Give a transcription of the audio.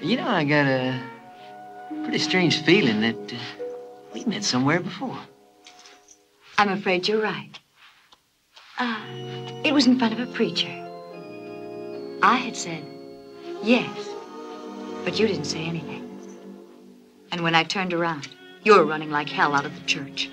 You know, I got a pretty strange feeling that uh, we met somewhere before. I'm afraid you're right. Uh, it was in front of a preacher. I had said yes, but you didn't say anything. And when I turned around, you were running like hell out of the church.